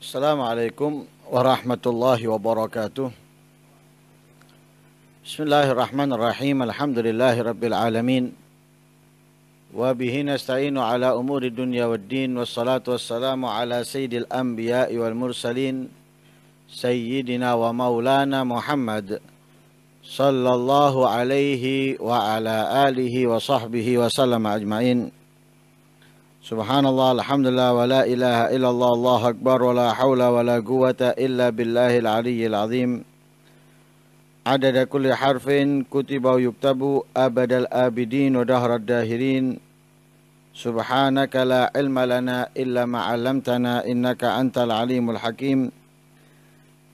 Assalamualaikum warahmatullahi wabarakatuh. Bismillahirrahmanirrahim. Alhamdulillahi rabbil alamin. Wa bihi nasta'inu ala umuri dunya waddin wassalatu wassalamu ala sayyidil anbiya'i wal mursalin sayyidina wa maulana Muhammad sallallahu alaihi wa ala alihi wa sahbihi wa sallama ajmain. Subhanallah, alhamdulillah, wa la ilaha illallah, Allah akbar, wa la hawla wa la quwata illa billahil aliyyil azim. Adada kulli harfin kutiba yuktabu abadal abidin wa dahrad dahirin. Subhanaka la ilma lana illa ma'alamtana innaka antal alimul hakim.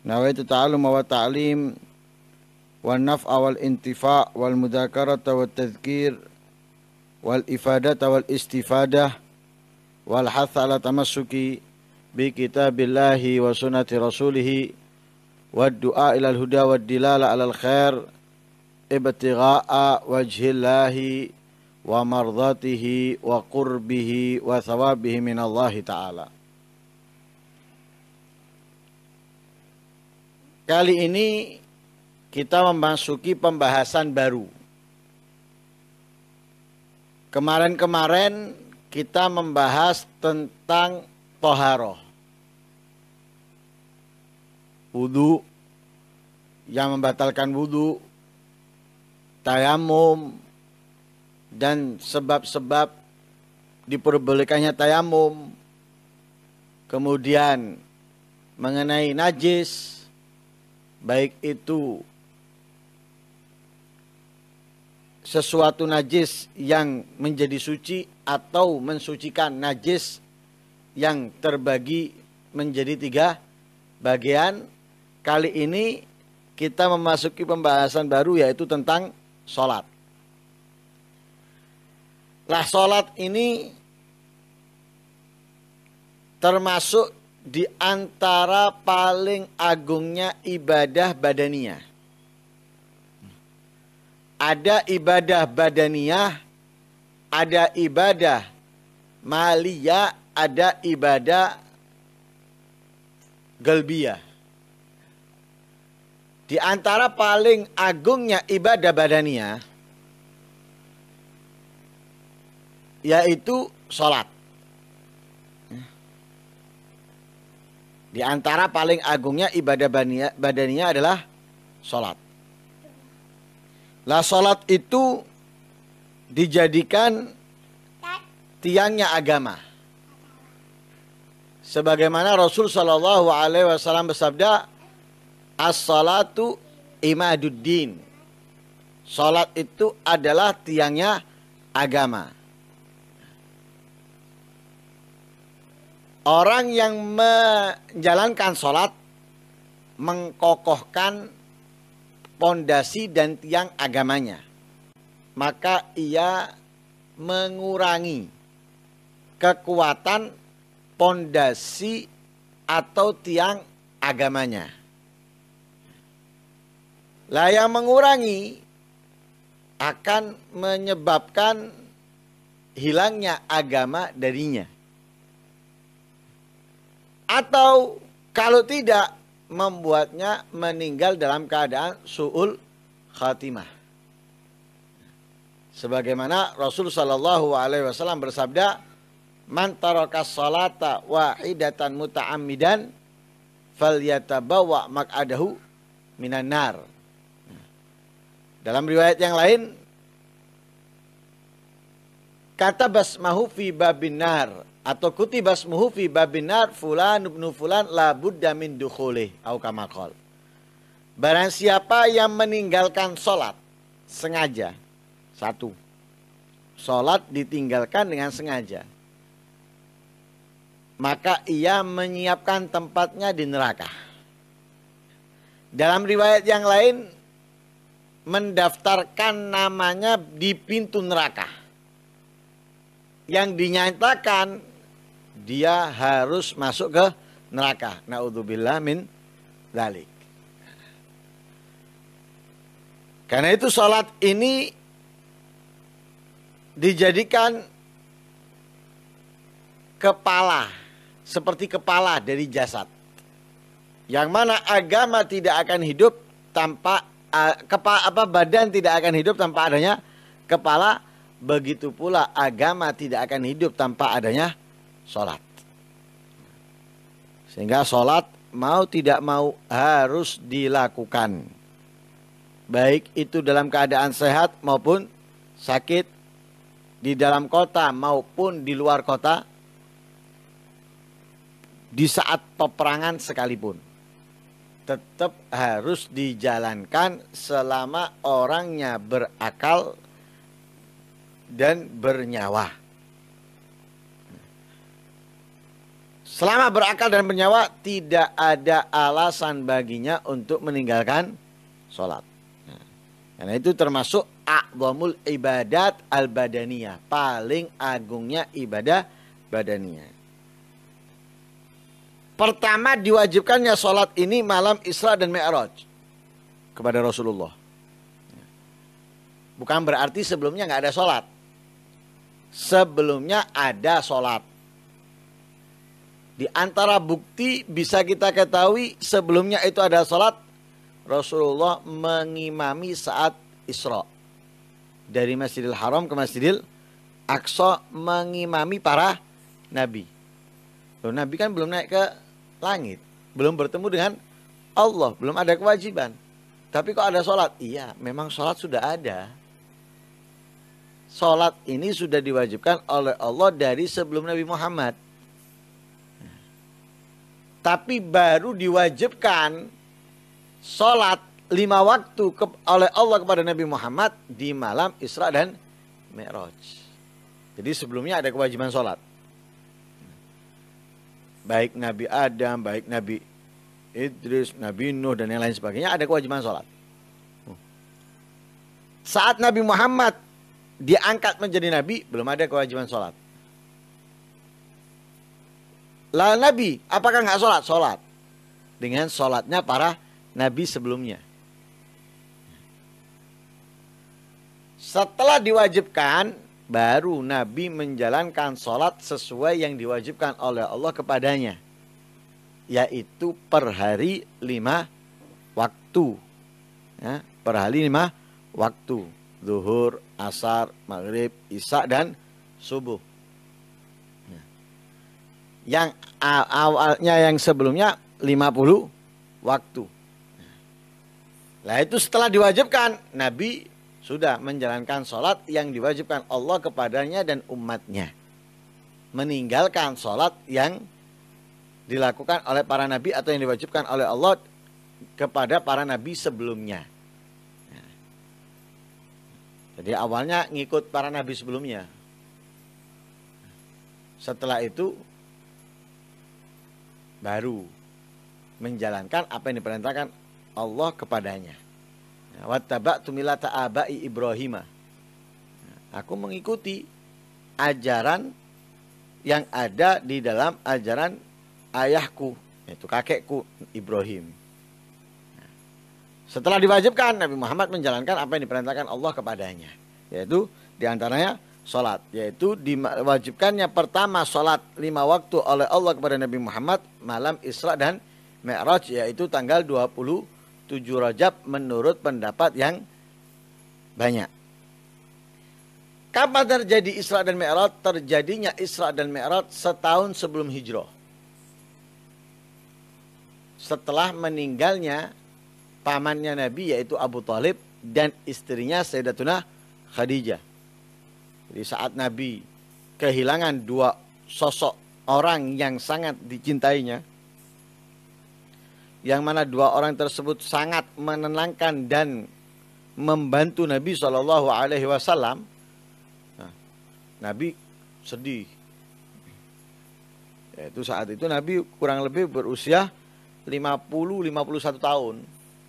Nawaitu ta'alum wa ta'lim wa naf'a wal intifa' wal mudakarata wal tazkir wal ifadata wal istifadah والحث على ala بكتاب bi kitabillahi wa sunnati إلى wa du'a على الخير huda wa الله ومرضاته وقربه khair من wajhillahi wa Kali ini kita memasuki pembahasan baru. Kemarin-kemarin kita membahas tentang toharoh. Wudhu yang membatalkan wudhu, tayamum, dan sebab-sebab diperbolehkannya tayamum. Kemudian mengenai najis, baik itu sesuatu najis yang menjadi suci atau mensucikan najis yang terbagi menjadi tiga bagian. Kali ini kita memasuki pembahasan baru yaitu tentang sholat. Lah sholat ini termasuk di antara paling agungnya ibadah badaniyah. Ada ibadah badaniyah ada ibadah malia, ada ibadah galbia. Di antara paling agungnya ibadah badania yaitu sholat. Di antara paling agungnya ibadah badania adalah sholat. Lah sholat itu dijadikan tiangnya agama. Sebagaimana Rasul Shallallahu Alaihi Wasallam bersabda, as-salatu imaduddin. Salat itu adalah tiangnya agama. Orang yang menjalankan sholat mengkokohkan pondasi dan tiang agamanya maka ia mengurangi kekuatan pondasi atau tiang agamanya. Lah yang mengurangi akan menyebabkan hilangnya agama darinya. Atau kalau tidak membuatnya meninggal dalam keadaan su'ul khatimah. Sebagaimana Rasul Shallallahu Alaihi Wasallam bersabda, "Man tarakas salata wahidatan muta'ammidan falyatabawa mak'adahu minan nar." Dalam riwayat yang lain, kata basmahu fi babinar atau kuti basmuhu fi babinar fulan ibnu fulan la min au kamakol. Barang siapa yang meninggalkan sholat sengaja satu, sholat ditinggalkan dengan sengaja. Maka ia menyiapkan tempatnya di neraka. Dalam riwayat yang lain, mendaftarkan namanya di pintu neraka. Yang dinyatakan dia harus masuk ke neraka. Naudzubillah min dalik. Karena itu sholat ini dijadikan kepala seperti kepala dari jasad. Yang mana agama tidak akan hidup tanpa uh, kepa, apa badan tidak akan hidup tanpa adanya kepala, begitu pula agama tidak akan hidup tanpa adanya sholat. Sehingga sholat mau tidak mau harus dilakukan. Baik itu dalam keadaan sehat maupun sakit, di dalam kota maupun di luar kota, di saat peperangan sekalipun tetap harus dijalankan selama orangnya berakal dan bernyawa. Selama berakal dan bernyawa tidak ada alasan baginya untuk meninggalkan sholat. karena itu termasuk a'zamul ibadat al-badaniyah. Paling agungnya ibadah badaniyah. Pertama diwajibkannya sholat ini malam Isra dan Mi'raj kepada Rasulullah. Bukan berarti sebelumnya nggak ada sholat. Sebelumnya ada sholat. Di antara bukti bisa kita ketahui sebelumnya itu ada sholat. Rasulullah mengimami saat Isra. Dari Masjidil Haram ke Masjidil Aqsa mengimami para nabi. Loh, nabi kan belum naik ke langit. Belum bertemu dengan Allah, belum ada kewajiban. Tapi kok ada sholat? Iya, memang sholat sudah ada. Sholat ini sudah diwajibkan oleh Allah dari sebelum Nabi Muhammad. Tapi baru diwajibkan sholat lima waktu ke, oleh Allah kepada Nabi Muhammad di malam Isra dan Mi'raj. Jadi sebelumnya ada kewajiban sholat baik Nabi Adam, baik Nabi Idris, Nabi Nuh dan yang lain sebagainya ada kewajiban sholat. Saat Nabi Muhammad diangkat menjadi Nabi, belum ada kewajiban sholat. Lalu Nabi, apakah nggak sholat? Sholat. Dengan sholatnya para Nabi sebelumnya. Setelah diwajibkan, baru Nabi menjalankan sholat sesuai yang diwajibkan oleh Allah kepadanya. Yaitu per hari lima waktu. Ya, per hari lima waktu. Zuhur, asar, maghrib, isya, dan subuh. Ya. Yang awalnya yang sebelumnya 50 waktu. Nah itu setelah diwajibkan Nabi sudah menjalankan sholat yang diwajibkan Allah kepadanya dan umatnya. Meninggalkan sholat yang dilakukan oleh para nabi atau yang diwajibkan oleh Allah kepada para nabi sebelumnya. Jadi awalnya ngikut para nabi sebelumnya. Setelah itu baru menjalankan apa yang diperintahkan Allah kepadanya. Wattaba'tu milata abai Ibrahim. Aku mengikuti ajaran yang ada di dalam ajaran ayahku, yaitu kakekku Ibrahim. Setelah diwajibkan, Nabi Muhammad menjalankan apa yang diperintahkan Allah kepadanya. Yaitu di antaranya sholat. Yaitu diwajibkannya pertama sholat lima waktu oleh Allah kepada Nabi Muhammad malam Isra dan Mi'raj yaitu tanggal 20 tujuh Rajab menurut pendapat yang banyak. Kapan terjadi Isra dan Mi'raj? Terjadinya Isra dan Mi'raj setahun sebelum hijrah. Setelah meninggalnya pamannya Nabi yaitu Abu Talib dan istrinya Sayyidatuna Khadijah. Jadi saat Nabi kehilangan dua sosok orang yang sangat dicintainya, yang mana dua orang tersebut sangat menenangkan dan membantu Nabi Shallallahu Alaihi Wasallam. Nah, Nabi sedih. Yaitu saat itu Nabi kurang lebih berusia 50-51 tahun.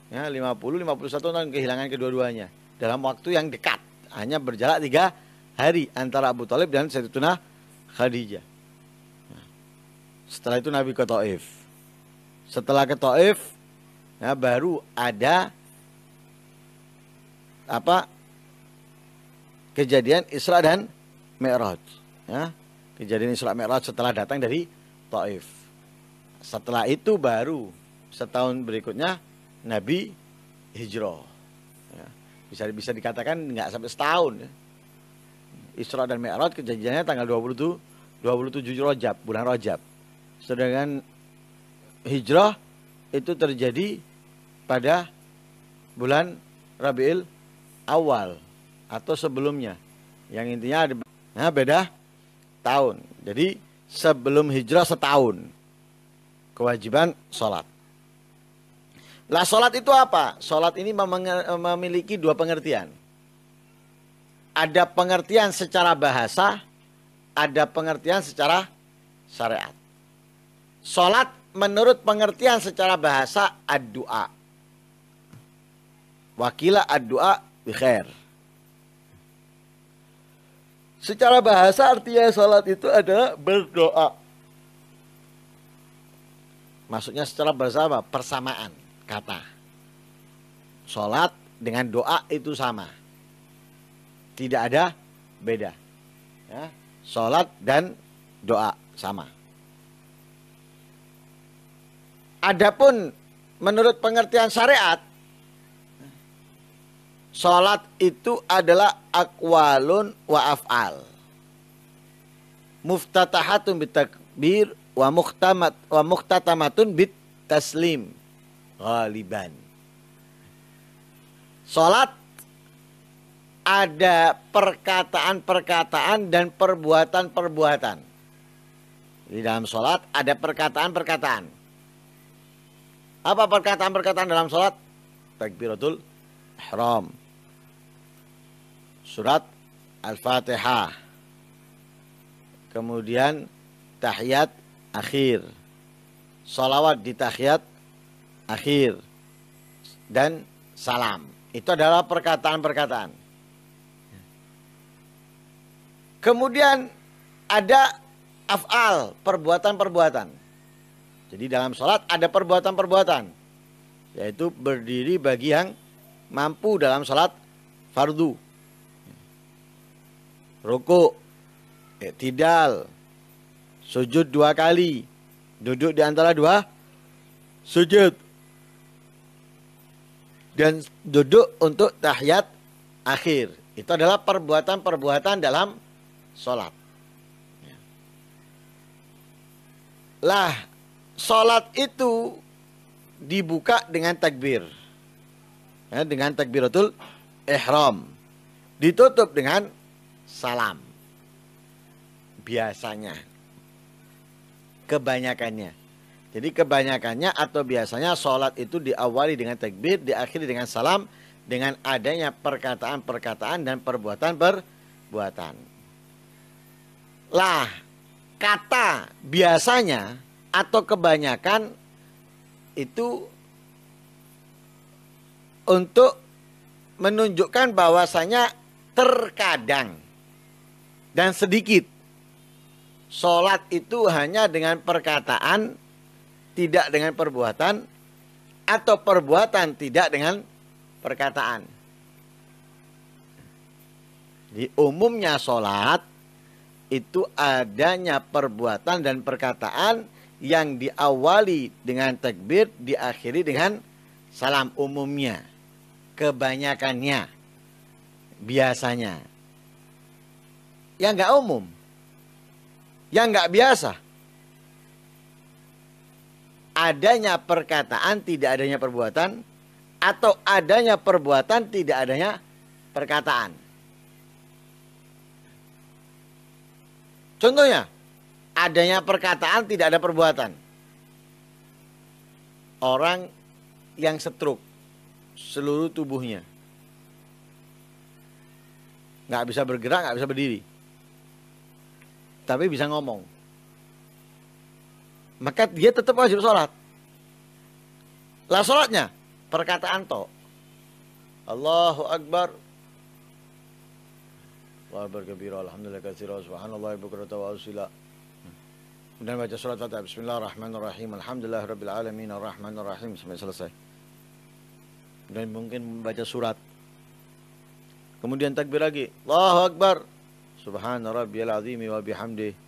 Ya, 50-51 tahun kehilangan kedua-duanya. Dalam waktu yang dekat. Hanya berjarak tiga hari antara Abu Talib dan Sayyidatuna Khadijah. Nah, setelah itu Nabi ke Taif. Setelah ke Taif, ya, baru ada apa kejadian Isra dan Mi'raj. Ya, kejadian Isra Mi'raj setelah datang dari Taif. Setelah itu baru setahun berikutnya Nabi hijrah. Ya. Bisa bisa dikatakan nggak sampai setahun. Ya. Isra dan Mi'raj kejadiannya tanggal 27 27 Rajab, bulan Rajab. Sedangkan hijrah itu terjadi pada bulan Rabiul Awal atau sebelumnya. Yang intinya ada nah, beda tahun. Jadi sebelum hijrah setahun kewajiban sholat. Lah sholat itu apa? Sholat ini memiliki dua pengertian. Ada pengertian secara bahasa, ada pengertian secara syariat. Sholat menurut pengertian secara bahasa ad-du'a. Wakila ad-du'a bi. Secara bahasa artinya sholat itu adalah berdoa. Maksudnya secara bahasa apa? Persamaan kata. Sholat dengan doa itu sama. Tidak ada beda. Ya, sholat dan doa sama. Adapun menurut pengertian syariat, sholat itu adalah akwalun wa af'al. Muftatahatun bitakbir wa muhtamat wa muhtatamatun bit taslim ghaliban. Salat ada perkataan-perkataan dan perbuatan-perbuatan. Di dalam sholat ada perkataan-perkataan. Apa perkataan-perkataan dalam sholat? Takbiratul ihram. Surat Al-Fatihah. Kemudian tahiyat akhir. Salawat di tahiyat akhir, dan salam. Itu adalah perkataan-perkataan. Kemudian ada af'al, perbuatan-perbuatan. Jadi dalam sholat ada perbuatan-perbuatan. Yaitu berdiri bagi yang mampu dalam sholat fardu. Ruku, tidak, sujud dua kali, duduk di antara dua sujud dan duduk untuk tahiyat akhir. Itu adalah perbuatan-perbuatan dalam sholat. Lah, sholat itu dibuka dengan takbir. Ya, dengan takbiratul ihram. Ditutup dengan salam. Biasanya. Kebanyakannya. Jadi kebanyakannya atau biasanya sholat itu diawali dengan takbir, diakhiri dengan salam, dengan adanya perkataan-perkataan dan perbuatan-perbuatan. Lah, kata biasanya atau kebanyakan itu untuk menunjukkan bahwasanya terkadang dan sedikit sholat itu hanya dengan perkataan tidak dengan perbuatan atau perbuatan tidak dengan perkataan. Di umumnya sholat itu adanya perbuatan dan perkataan yang diawali dengan takbir, diakhiri dengan salam umumnya. Kebanyakannya, biasanya. Yang nggak umum, yang nggak biasa, adanya perkataan tidak adanya perbuatan atau adanya perbuatan tidak adanya perkataan. Contohnya, adanya perkataan tidak ada perbuatan. Orang yang setruk seluruh tubuhnya nggak bisa bergerak, nggak bisa berdiri, tapi bisa ngomong maka dia tetap wajib sholat. Lah sholatnya perkataan to. Allahu Akbar. Allahu Akbar kabira. Alhamdulillah katsira. Subhanallah bukrata wa asila. Kemudian baca surat Fatihah. Bismillahirrahmanirrahim. Alhamdulillah rabbil alamin arrahmanirrahim sampai selesai. Dan mungkin membaca surat. Kemudian takbir lagi. Allahu Akbar. Subhana rabbiyal azimi wa bihamdihi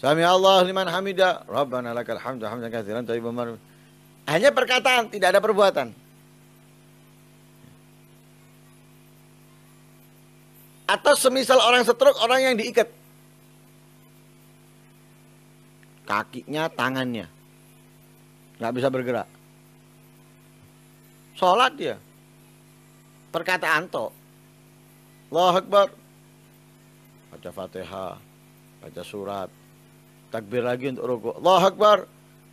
Sami Allah liman hamida. Rabbana lakal hamdu hamdan thayyiban Hanya perkataan, tidak ada perbuatan. Atau semisal orang stroke, orang yang diikat. Kakinya, tangannya. Nggak bisa bergerak. Sholat dia. Perkataan toh. Allah Akbar. Baca fatihah. Baca surat takbir lagi untuk rukuk. Allah Akbar.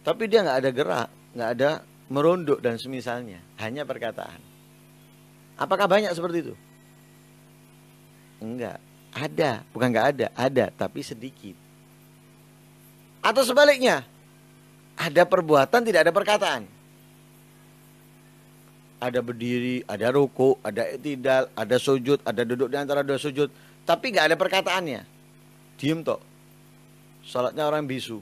Tapi dia nggak ada gerak, nggak ada merunduk dan semisalnya, hanya perkataan. Apakah banyak seperti itu? Enggak, ada, bukan nggak ada, ada, tapi sedikit. Atau sebaliknya, ada perbuatan tidak ada perkataan. Ada berdiri, ada ruku, ada tidak, ada sujud, ada duduk di antara dua sujud, tapi nggak ada perkataannya. Diem toh. Salatnya orang bisu.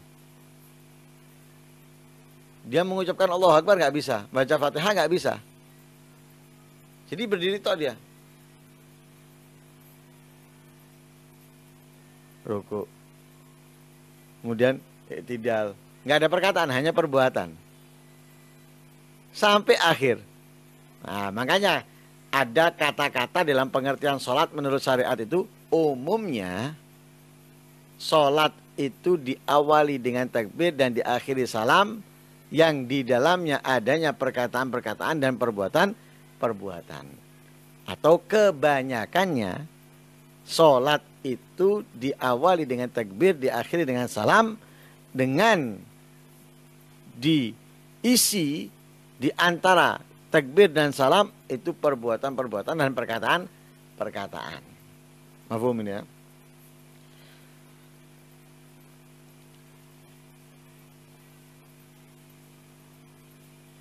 Dia mengucapkan Allah Akbar nggak bisa, baca Fatihah nggak bisa. Jadi berdiri toh dia. Ruku. Kemudian tidak, nggak ada perkataan, hanya perbuatan. Sampai akhir. Nah, makanya ada kata-kata dalam pengertian sholat menurut syariat itu umumnya sholat itu diawali dengan takbir dan diakhiri salam yang di dalamnya adanya perkataan-perkataan dan perbuatan-perbuatan. Atau kebanyakannya sholat itu diawali dengan takbir, diakhiri dengan salam dengan diisi di antara takbir dan salam itu perbuatan-perbuatan dan perkataan-perkataan. Mafhum ini ya?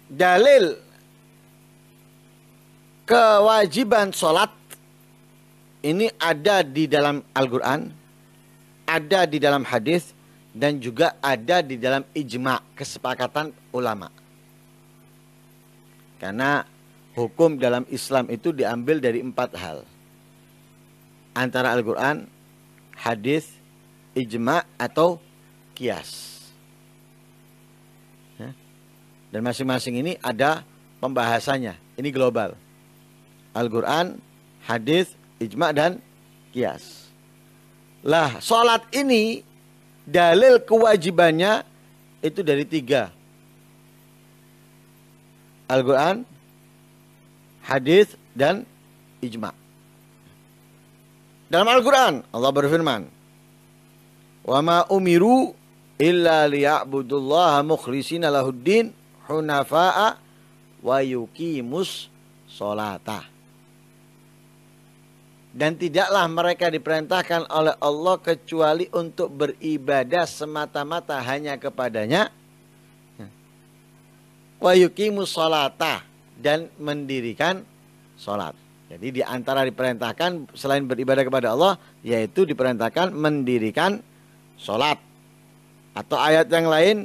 dalil kewajiban sholat ini ada di dalam Al-Quran, ada di dalam hadis, dan juga ada di dalam ijma kesepakatan ulama. Karena hukum dalam Islam itu diambil dari empat hal. Antara Al-Quran, hadis, ijma atau kias. Dan masing-masing ini ada pembahasannya. Ini global. Al-Quran, hadis, ijma dan kias. Lah, sholat ini dalil kewajibannya itu dari tiga. Al-Quran, hadis dan ijma. Dalam Al-Quran Allah berfirman, "Wa ma umiru illa liya'budullaha mukhlishina lahuddin hunafa'a wa yuqimus solata. Dan tidaklah mereka diperintahkan oleh Allah kecuali untuk beribadah semata-mata hanya kepadanya. Wa solata dan mendirikan solat. Jadi di antara diperintahkan selain beribadah kepada Allah yaitu diperintahkan mendirikan solat. Atau ayat yang lain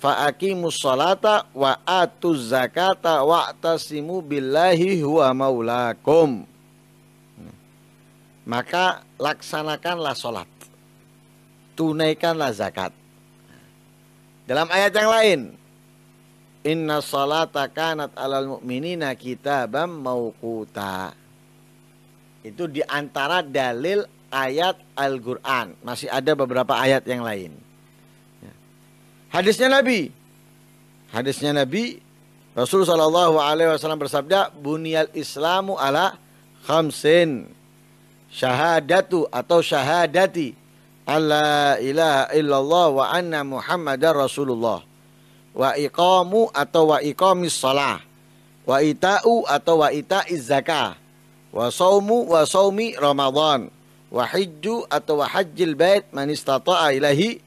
fa'aqimus salata wa atuz zakata wa'tasimu billahi huwa maulakum. Maka laksanakanlah sholat. Tunaikanlah zakat. Dalam ayat yang lain. Inna salata kanat alal mu'minina kitabam mauquta. Itu di antara dalil ayat Al-Quran. Masih ada beberapa ayat yang lain. Hadisnya Nabi. Hadisnya Nabi Rasul Shallallahu Alaihi Wasallam bersabda, "Bunyal Islamu ala khamsin syahadatu atau syahadati alla ilaha illallah wa anna muhammadar rasulullah. Wa iqamu atau wa iqamis salah. Wa ita'u atau wa ita'iz zakah. Wa saumu wa saumi ramadan. Wa hijju atau wa hajjil bait man istata'a ilahi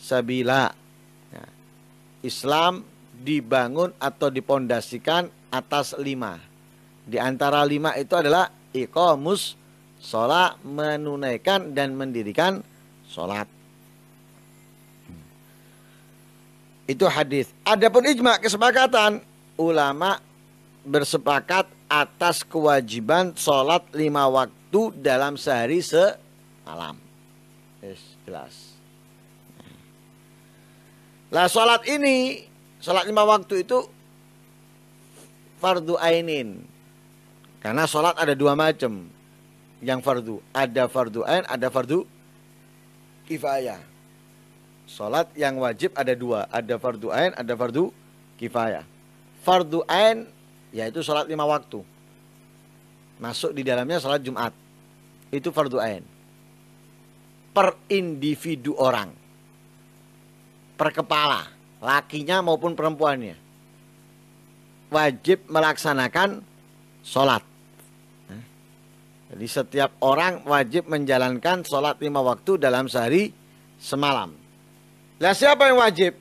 sabila. Islam dibangun atau dipondasikan atas lima. Di antara lima itu adalah ikomus sholat, menunaikan dan mendirikan sholat. Itu hadis. Adapun ijma kesepakatan ulama bersepakat atas kewajiban sholat lima waktu dalam sehari semalam. Yes, jelas. Lah sholat ini, sholat lima waktu itu fardu ainin. Karena sholat ada dua macam. Yang fardu, ada fardu ain, ada fardu kifayah. Sholat yang wajib ada dua, ada fardu ain, ada fardu kifayah. Fardu ain yaitu sholat lima waktu. Masuk di dalamnya sholat Jumat. Itu fardu ain. Per individu orang. Per kepala. Lakinya maupun perempuannya. Wajib melaksanakan sholat. Jadi setiap orang wajib menjalankan sholat lima waktu dalam sehari semalam. Lah siapa yang wajib?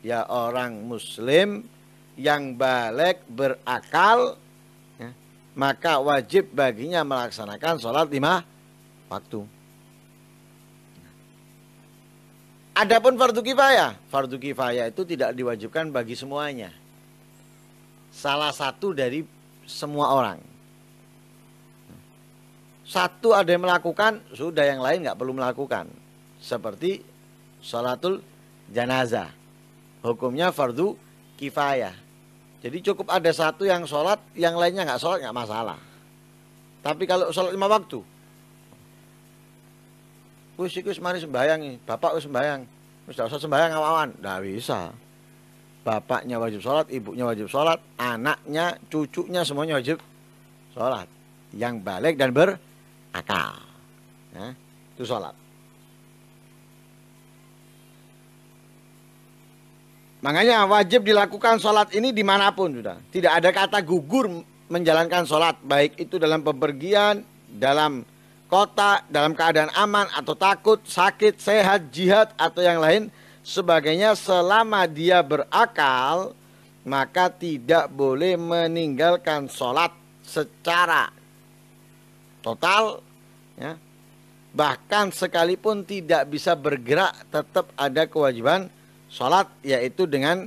Ya orang muslim yang balik berakal ya, maka wajib baginya melaksanakan sholat lima waktu. Adapun fardu kifayah, fardu kifayah itu tidak diwajibkan bagi semuanya. Salah satu dari semua orang. Satu ada yang melakukan, sudah yang lain nggak perlu melakukan. Seperti sholatul janazah. Hukumnya fardu kifayah. Jadi cukup ada satu yang sholat, yang lainnya nggak sholat nggak masalah. Tapi kalau sholat lima waktu, Wis iku mari sembayang nih, bapak wis sembayang. Wis usah sembayang awan, nggak bisa. Bapaknya wajib sholat, ibunya wajib sholat, anaknya, cucunya semuanya wajib sholat. Yang balik dan ber akal. Ya, itu sholat. Makanya wajib dilakukan sholat ini di mana pun sudah. Tidak ada kata gugur menjalankan sholat. Baik itu dalam pepergian, dalam kota, dalam keadaan aman atau takut, sakit, sehat, jihad atau yang lain. Sebagainya selama dia berakal, maka tidak boleh meninggalkan sholat secara total ya. Bahkan sekalipun tidak bisa bergerak tetap ada kewajiban sholat yaitu dengan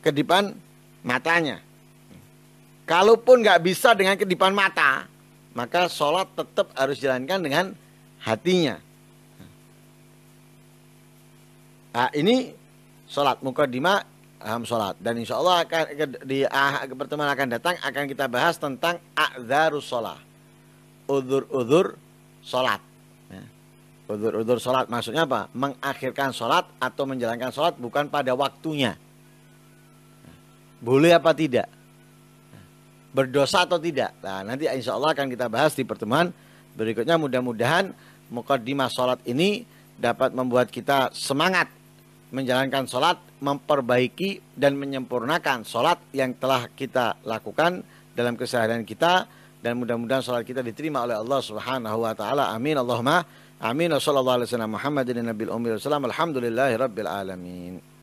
kedipan matanya. Kalaupun nggak bisa dengan kedipan mata maka sholat tetap harus dijalankan dengan hatinya. Nah, ini sholat mukadimah aham sholat. Dan insya Allah akan di ah, pertemuan akan datang akan kita bahas tentang akzarus sholat udur-udur sholat. Ya. Udur-udur sholat maksudnya apa? Mengakhirkan sholat atau menjalankan sholat bukan pada waktunya. Boleh apa tidak? Berdosa atau tidak? Nah, nanti insya Allah akan kita bahas di pertemuan berikutnya. Mudah-mudahan mukadimah sholat ini dapat membuat kita semangat menjalankan sholat, memperbaiki dan menyempurnakan sholat yang telah kita lakukan dalam keseharian kita dan mudah-mudahan salat kita diterima oleh Allah Subhanahu wa taala. Amin. Allahumma amin. Wassallallahu alaihi wasallam Muhammadin nabiyil ummi wasallam. Alhamdulillahirabbil alamin.